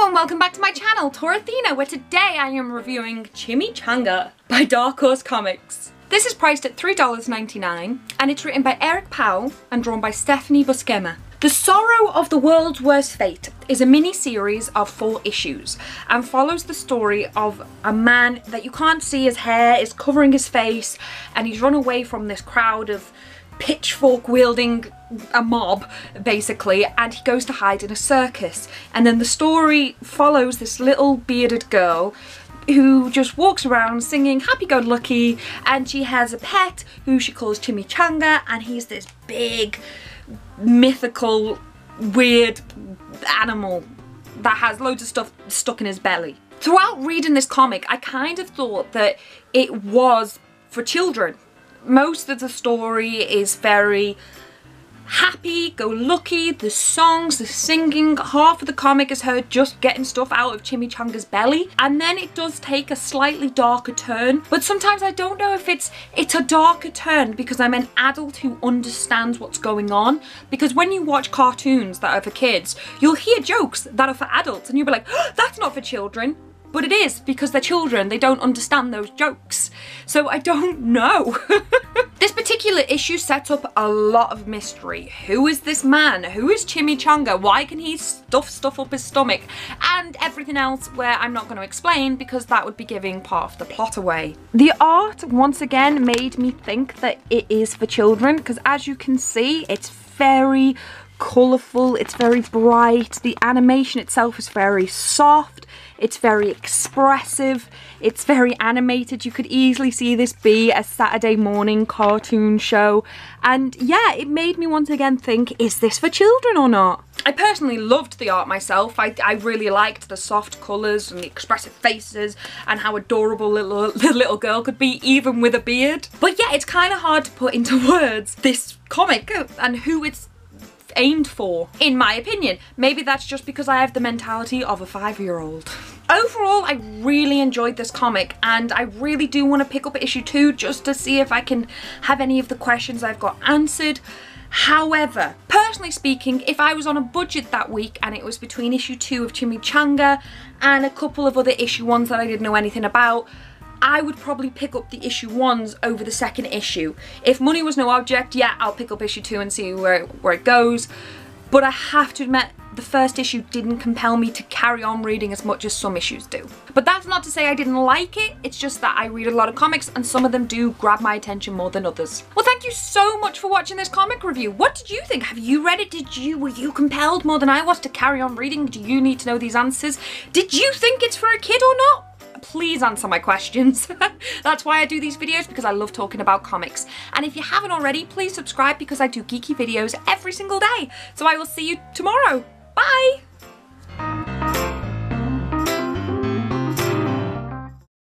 everyone, welcome back to my channel, Torathena, where today I am reviewing Chimichanga by Dark Horse Comics. This is priced at $3.99 and it's written by Eric Powell and drawn by Stephanie Buscema. The Sorrow of the World's Worst Face is a mini-series of four issues and follows the story of a man that you can't see his hair is covering his face and he's run away from this crowd of pitchfork wielding a mob basically and he goes to hide in a circus and then the story follows this little bearded girl who just walks around singing happy-go-lucky and she has a pet who she calls Chimichanga and he's this big mythical weird animal that has loads of stuff stuck in his belly. Throughout reading this comic I kind of thought that it was for children most of the story is very happy, go lucky, the songs, the singing, half of the comic is her just getting stuff out of Chimichanga's belly. And then it does take a slightly darker turn. But sometimes I don't know if it's it's a darker turn because I'm an adult who understands what's going on. Because when you watch cartoons that are for kids you'll hear jokes that are for adults and you'll be like oh, that's not for children but it is because they're children, they don't understand those jokes. So I don't know. this particular issue sets up a lot of mystery. Who is this man? Who is Chimichanga? Why can he stuff stuff up his stomach? And everything else where I'm not going to explain because that would be giving part of the plot away. The art once again made me think that it is for children because as you can see it's very colourful, it's very bright, the animation itself is very soft, it's very expressive, it's very animated. You could easily see this be a Saturday morning cartoon show. And yeah, it made me once again think, is this for children or not? I personally loved the art myself. I, I really liked the soft colours and the expressive faces and how adorable little, little girl could be even with a beard. But yeah, it's kind of hard to put into words this comic and who it's aimed for, in my opinion. Maybe that's just because I have the mentality of a five-year-old. Overall, I really enjoyed this comic and I really do want to pick up issue two just to see if I can have any of the questions I've got answered. However, personally speaking, if I was on a budget that week and it was between issue two of Chimichanga and a couple of other issue ones that I didn't know anything about, I would probably pick up the issue ones over the second issue. If money was no object, yeah, I'll pick up issue two and see where, where it goes. But I have to admit, the first issue didn't compel me to carry on reading as much as some issues do. But that's not to say I didn't like it, it's just that I read a lot of comics and some of them do grab my attention more than others. Well thank you so much for watching this comic review. What did you think? Have you read it? Did you, were you compelled more than I was to carry on reading? Do you need to know these answers? Did you think it's for a kid or not? Please answer my questions. That's why I do these videos, because I love talking about comics. And if you haven't already, please subscribe because I do geeky videos every single day. So I will see you tomorrow.